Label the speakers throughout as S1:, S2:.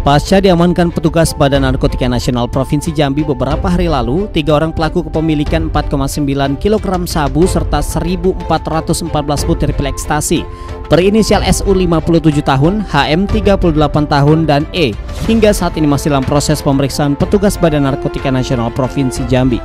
S1: Pasca diamankan petugas Badan Narkotika Nasional Provinsi Jambi beberapa hari lalu, tiga orang pelaku kepemilikan 4,9 kg sabu serta 1.414 butir pil ekstasi berinisial SU 57 tahun, HM 38 tahun, dan E hingga saat ini masih dalam proses pemeriksaan petugas Badan Narkotika Nasional Provinsi Jambi.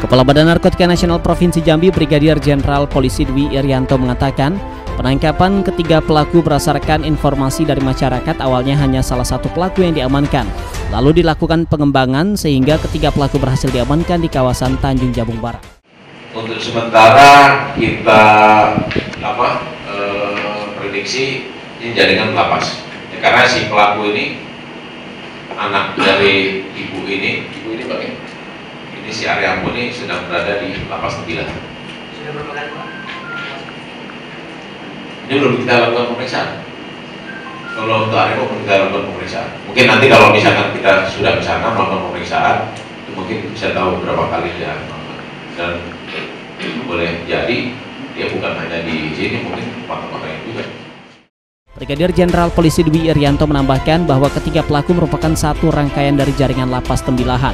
S1: Kepala Badan Narkotika Nasional Provinsi Jambi Brigadier Jenderal Polisi Dwi Irianto mengatakan, Penangkapan ketiga pelaku berdasarkan informasi dari masyarakat awalnya hanya salah satu pelaku yang diamankan. Lalu dilakukan pengembangan sehingga ketiga pelaku berhasil diamankan di kawasan Tanjung Jabung Barat.
S2: Untuk sementara kita apa e, prediksi ini jaringan lapas. Ya, karena si pelaku ini anak dari ibu ini, ibu ini bagaimana? Ini si Aryamu ini sedang berada di lapas Sembilan. Sudah berapa kali ini belum kita lakukan pemeriksaan kalau untuk hari belum kita lakukan pemeriksaan mungkin nanti kalau misalkan kita sudah ke sana melakukan pemeriksaan itu mungkin bisa tahu berapa kali dia dan boleh jadi dia bukan hanya di sini mungkin tempat-tempat lain juga
S1: Brigadir Jenderal Polisi Dwi Irianto menambahkan bahwa ketiga pelaku merupakan satu rangkaian dari jaringan lapas tembilahan.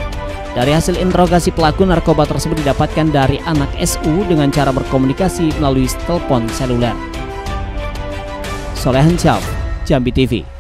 S1: Dari hasil interogasi pelaku, narkoba tersebut didapatkan dari anak SU dengan cara berkomunikasi melalui telepon seluler. Solehan Chow, Jambi TV.